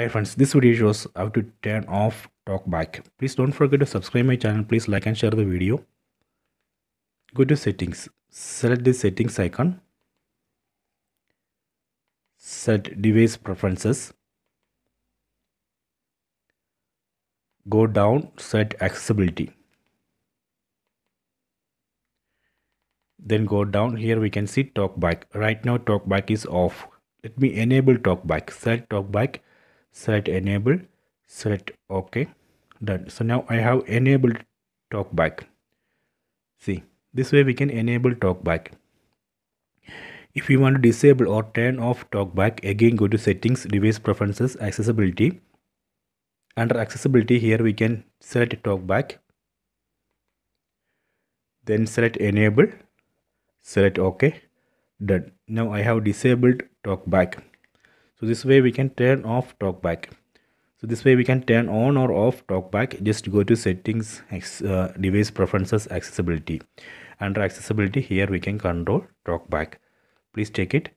Hi friends, this video shows how to turn off talkback. Please don't forget to subscribe my channel. Please like and share the video. Go to settings. Select the settings icon. Set device preferences. Go down, set accessibility. Then go down here we can see talkback. Right now talkback is off. Let me enable talkback. Select talkback select enable select ok done. So now i have enabled talkback see this way we can enable talkback if you want to disable or turn off talkback again go to settings device preferences accessibility. Under accessibility here we can select talkback then select enable select ok done. Now i have disabled talkback so this way we can turn off talkback. So this way we can turn on or off talkback. Just go to settings uh, device preferences accessibility. Under accessibility here we can control talkback. Please check it